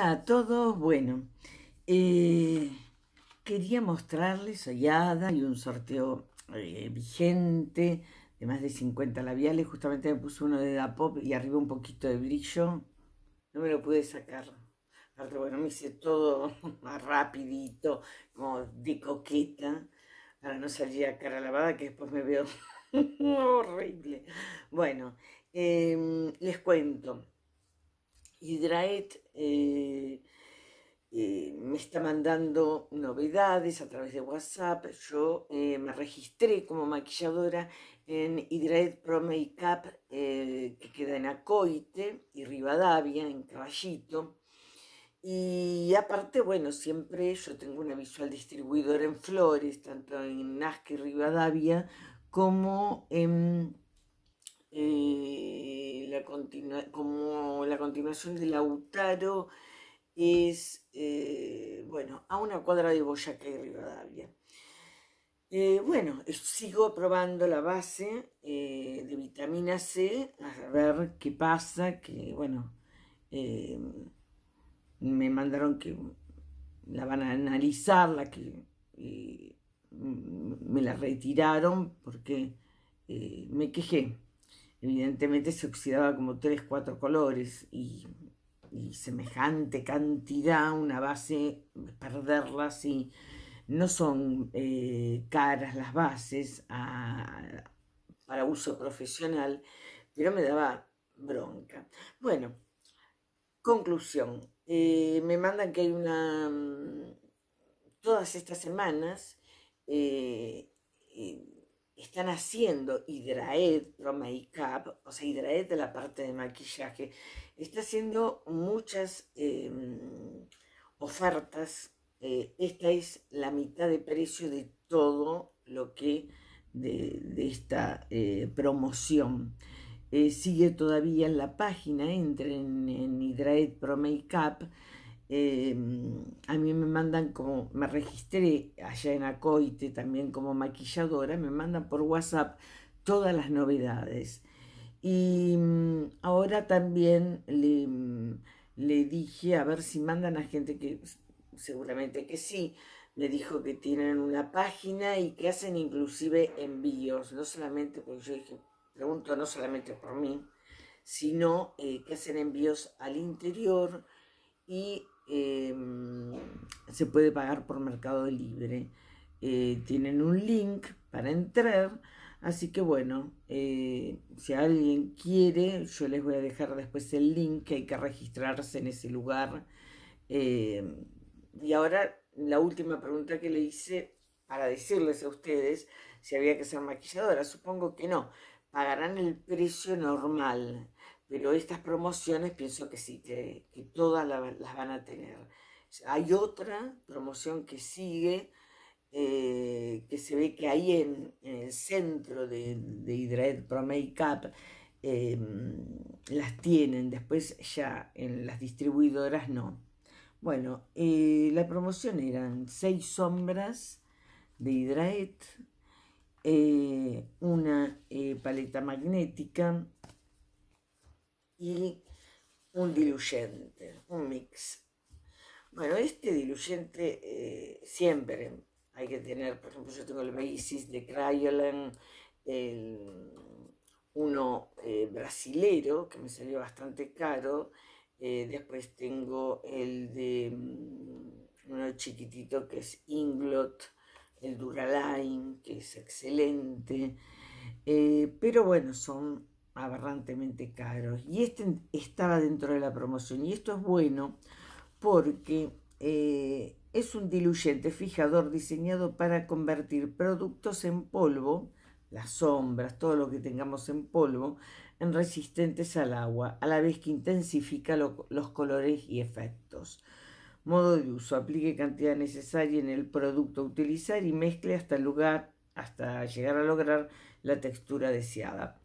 a todos, bueno, eh, quería mostrarles, soy Ada, y un sorteo eh, vigente de más de 50 labiales, justamente me puse uno de Da Pop y arriba un poquito de brillo, no me lo pude sacar, aparte bueno, me hice todo más rapidito, como de coqueta, para no salir a cara lavada, que después me veo horrible. Bueno, em, les cuento. Hydraet eh, eh, me está mandando novedades a través de WhatsApp. Yo eh, me registré como maquilladora en Hydraet Pro Makeup que queda en Acoite y Rivadavia, en Caballito. Y aparte, bueno, siempre yo tengo una visual distribuidora en Flores, tanto en Nazca y Rivadavia, como en la como la continuación de Lautaro es, eh, bueno, a una cuadra de Boyacá y Rivadavia. Eh, bueno, sigo probando la base eh, de vitamina C, a ver qué pasa, que bueno, me mandaron que la van a analizar, que me la retiraron porque me quejé evidentemente se oxidaba como tres, cuatro colores y, semejante cantidad, una base, perderlas y no son eh, caras las bases para uso profesional, pero me daba bronca. Bueno, conclusión, eh, me mandan que hay una, mm, todas estas semanas, eh, están haciendo Hydraed Pro Makeup, o sea, Hydraed de la parte de maquillaje, está haciendo muchas em, ofertas. Eh, esta es la mitad de precio de todo lo que de, esta eh, promoción. Eh, sigue todavía en la página, entren en Hydraed Pro Makeup Em, a mí me mandan como, me registré allá en Acoite también como maquilladora, me mandan por WhatsApp todas las novedades. Y mm, ahora también le, mm, le dije a ver si mandan a gente que seguramente que sí. Me dijo que tienen una página y que hacen inclusive envíos, no solamente, porque yo dije, pregunto no solamente por mí, sino eh, que hacen envíos al interior y Em, se puede pagar por Mercado Libre. Eh, tienen un link para entrar, así que bueno, eh, si alguien quiere, yo les voy a dejar después el link, que hay que registrarse en ese lugar. Em, y ahora la última pregunta que le hice para decirles a ustedes si había que ser maquilladora, supongo que no, pagarán el precio normal pero estas promociones pienso que sí, que, todas las van a tener. Hay otra promoción que sigue, eh, que se ve que ahí en, el centro de, de Pro Makeup em, las tienen, después ya en las distribuidoras no. Bueno, eh, la promoción eran seis sombras de Hydraet, eh, una paleta magnética, y un diluyente, un mix. Bueno, este diluyente eh, siempre hay que tener, por ejemplo, yo tengo el Basis de Cryolan, el, uno eh, brasilero que me salió bastante caro, eh, después tengo el de mm, uno chiquitito que es Inglot, el Duraline, que es excelente, pero bueno, son aberrantemente caros. Y este estaba dentro de la promoción. Y esto es bueno porque eh, es un diluyente fijador diseñado para convertir productos en polvo, las sombras, todo lo que tengamos en polvo, en resistentes al agua, a la vez que intensifica los colores y efectos. Modo de uso. Aplique cantidad necesaria en el producto a utilizar y mezcle hasta el lugar, hasta llegar a lograr la textura deseada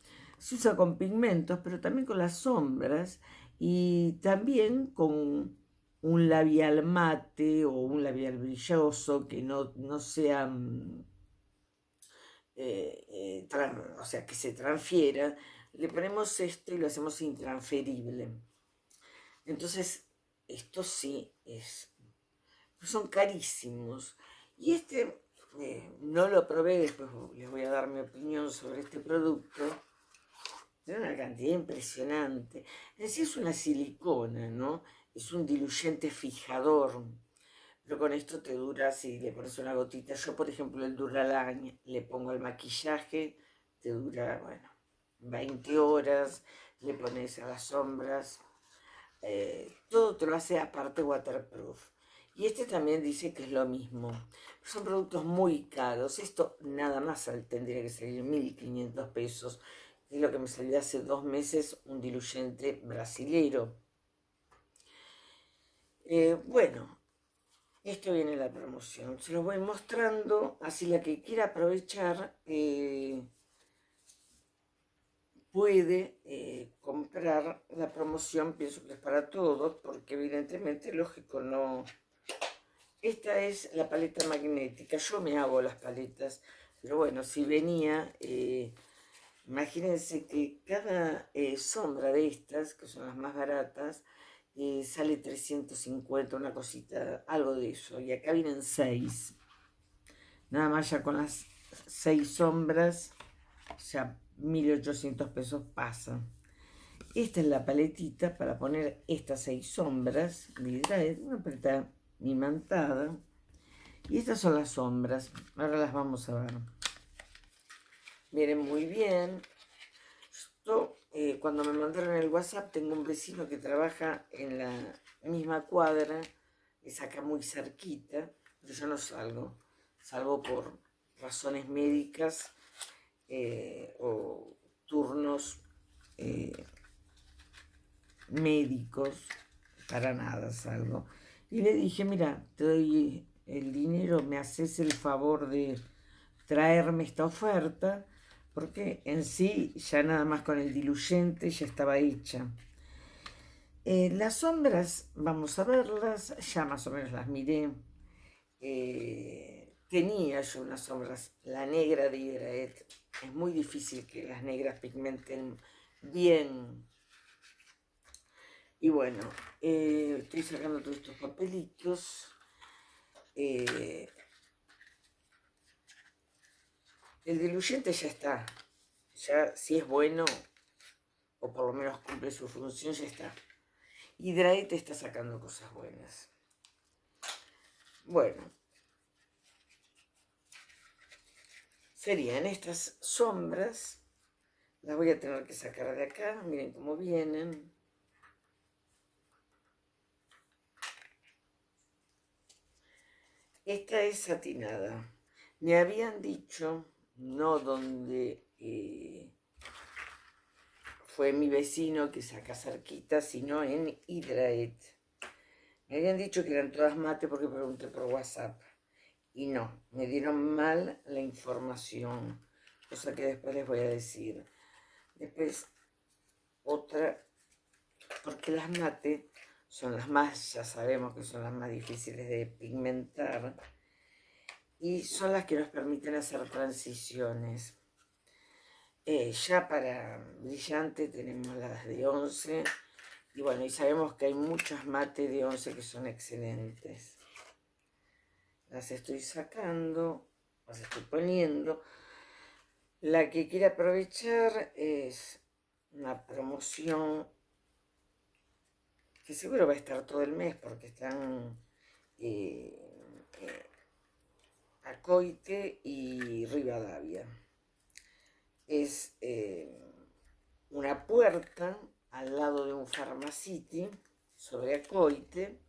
se usa con pigmentos, pero también con las sombras y también con un labial mate o un labial brilloso que no, no sea, mm, eh, eh, o sea, que se transfiera, le ponemos esto y lo hacemos intransferible. Entonces, esto sí es, son carísimos. Y este eh, no lo probé, después les voy a dar mi opinión sobre este producto. Tiene una cantidad impresionante. Es decir, es una silicona, ¿no? Es un diluyente fijador. Pero con esto te dura, si le pones una gotita. Yo, por ejemplo, el Duralañ le pongo el maquillaje, te dura, bueno, 20 horas. Le pones a las sombras. Eh, todo te lo hace aparte waterproof. Y este también dice que es lo mismo. Son productos muy caros. Esto nada más tendría que salir 1.500 pesos. Es lo que me salió hace dos meses un diluyente brasilero. Eh, bueno, esto viene en la promoción. Se lo voy mostrando. Así la que quiera aprovechar eh, puede eh, comprar la promoción. Pienso que es para todos porque evidentemente, lógico, no esta es la paleta magnética. Yo me hago las paletas, pero bueno, si venía, imagínense que cada eh, sombra de estas, que son las más baratas, eh, sale 350, una cosita, algo de eso. Y acá vienen 6. Nada más ya con las 6 sombras, ya 1800 pesos pasan. Esta es la paletita para poner estas 6 sombras. Una paleta imantada. Y estas son las sombras. Ahora las vamos a ver. Miren muy bien. Esto, eh, cuando me mandaron el WhatsApp, tengo un vecino que trabaja en la misma cuadra. Es acá muy cerquita. Pero yo no salgo. Salgo por razones médicas eh, o turnos eh, médicos. Para nada salgo. Y le dije, mira, te doy el dinero, me haces el favor de traerme esta oferta, porque en sí ya nada más con el diluyente ya estaba hecha. Eh, las sombras, vamos a verlas, ya más o menos las miré. Eh, tenía yo unas sombras, la negra de Hydraet. Es muy difícil que las negras pigmenten bien y bueno, eh, estoy sacando todos estos papelitos. El diluyente ya está. Ya si es bueno, o por lo menos cumple su función, ya está. Hydrate está sacando cosas buenas. Bueno. Serían estas sombras. Las voy a tener que sacar de acá. Miren cómo vienen. Esta es satinada. Me habían dicho, no donde eh, fue mi vecino que saca cerquita, sino en Hydraet. Me habían dicho que eran todas mate porque pregunté por WhatsApp. Y no, me dieron mal la información, cosa que después les voy a decir. Después, otra, porque las mate son las más, ya sabemos que son las más difíciles de pigmentar y son las que nos permiten hacer transiciones. Eh, ya para brillante tenemos las de 11 y bueno, y sabemos que hay muchas mate de 11 que son excelentes. Las estoy sacando, las estoy poniendo. La que quiere aprovechar es una promoción que seguro va a estar todo el mes porque están eh, eh, Acoite y Rivadavia. Es eh, una puerta al lado de un Pharmacity sobre Acoite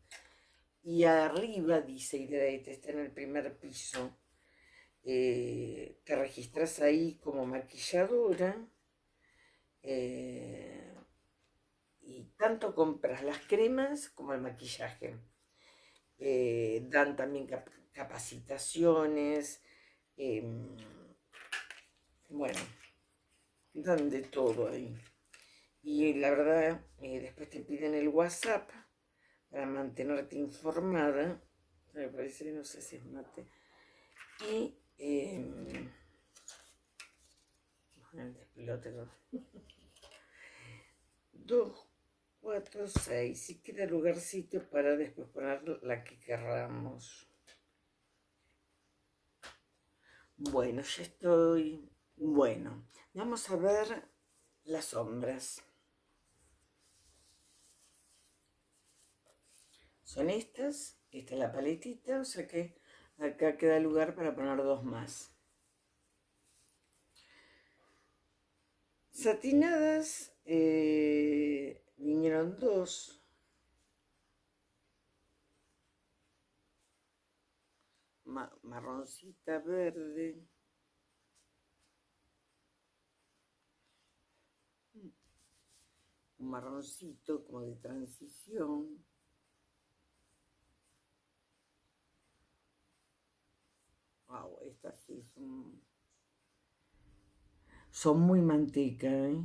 y arriba dice Hydrate, está en el primer piso. te registras ahí como maquilladora y tanto compras las cremas como el maquillaje. Eh, dan también capacitaciones, em, bueno, dan de todo ahí. Y la verdad, eh, después te piden el WhatsApp para mantenerte informada. Me parece, no sé si es mate. Y eh, el despelote, Dos 4, 6. Y queda lugarcito para después poner la que querramos. Bueno, ya estoy. Bueno, vamos a ver las sombras. Son estas. Esta es la paletita, o sea que acá queda lugar para poner dos más. Satinadas eh, vinieron dos. Marroncita verde. Un marroncito como de transición. Wow, estas sí son, son muy manteca, ¿eh?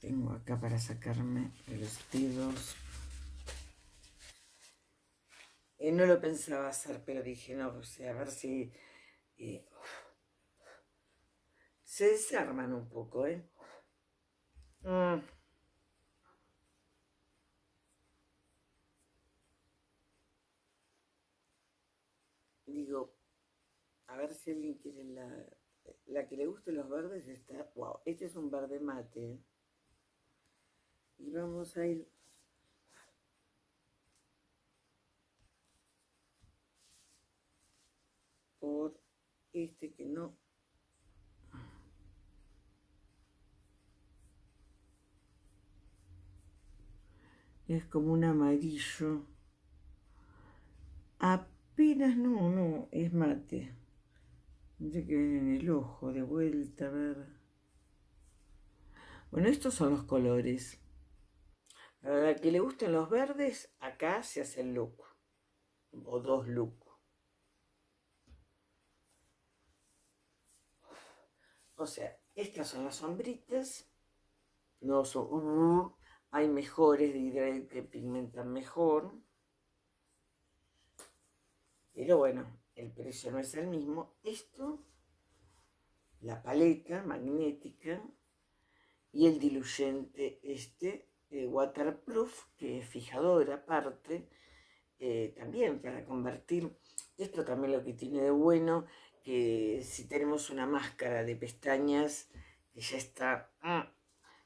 Tengo acá para sacarme los dedos. Eh, no lo pensaba hacer, pero dije, no, o sea, a ver si... Eh, se desarman un poco, ¿eh? Mm. Digo, a ver si alguien quiere la... La que le guste los verdes está... Wow, este es un verde mate. Y vamos a ir por este que no es como un amarillo apenas no, no, es mate Dice que viene en el ojo de vuelta, a ver. Bueno, estos son los colores. Para la que le gusten los verdes, acá se hace el look. O dos looks. O sea, estas son las sombritas. No son... Uh, hay mejores de que pigmentan mejor. Pero bueno, el precio no es el mismo. Esto, la paleta magnética y el diluyente este eh, waterproof, que es fijador aparte, eh, también para convertir. Esto también lo que tiene de bueno que si tenemos una máscara de pestañas que ya está, ah,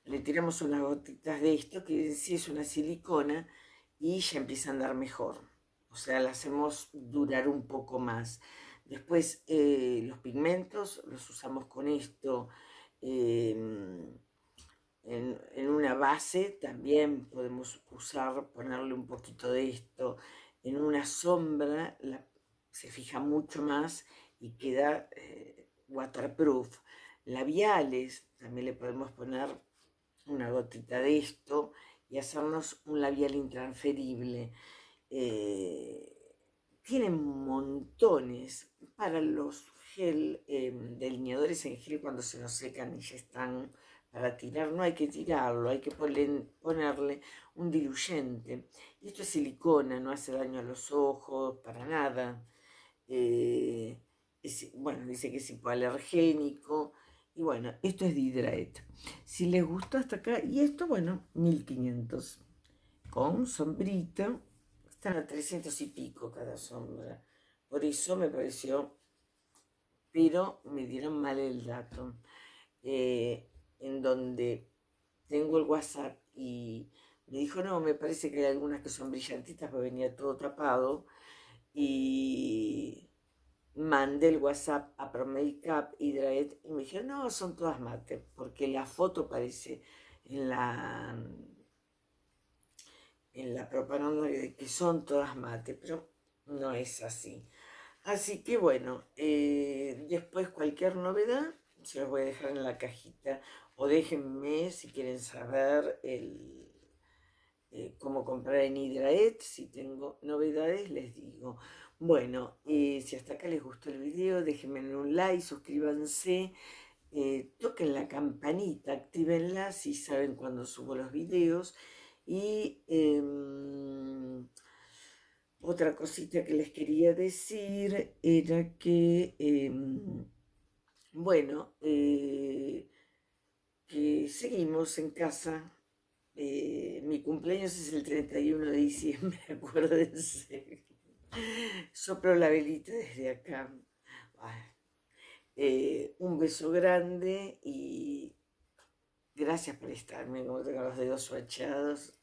le tiramos unas gotitas de esto, que sí es una silicona, y ya empieza a andar mejor. O sea, la hacemos durar un poco más. Después eh, los pigmentos los usamos con esto. Em, en, una base también podemos usar, ponerle un poquito de esto. En una sombra se fija mucho más y queda eh, waterproof. Labiales, también le podemos poner una gotita de esto y hacernos un labial intransferible. Eh, tienen montones para los gel, em, delineadores en gel cuando se nos secan y ya están para tirar, no hay que tirarlo, hay que ponerle un diluyente. Y esto es silicona, no hace daño a los ojos, para nada. Eh, bueno, dice que es hipoalergénico. Y bueno, esto es de Hydraet. Si les gustó hasta acá, y esto, bueno, 1500. Con sombrita, están a 300 y pico cada sombra. Por eso me pareció, pero me dieron mal el dato. Eh, en donde tengo el WhatsApp y me dijo, no, me parece que hay algunas que son brillantitas, porque venía todo tapado. Y mandé el WhatsApp a ProMakeup y y me dijeron, no, son todas mate, porque la foto parece en la en la propaganda de que son todas mate, pero no es así. Así que bueno, eh, después cualquier novedad se los voy a dejar en la cajita o déjenme si quieren saber el, eh, cómo comprar en Hydraet, si tengo novedades les digo. Bueno, eh, si hasta acá les gustó el video, déjenme un like, suscríbanse, eh, toquen la campanita, actívenla si saben cuando subo los videos. Y em, otra cosita que les quería decir era que, em, bueno, eh, que seguimos en casa. Mi cumpleaños es el 31 de diciembre, acuérdense. Soplo la velita desde acá. Eh, un beso grande y gracias por estarme, como tengo los dedos suachados.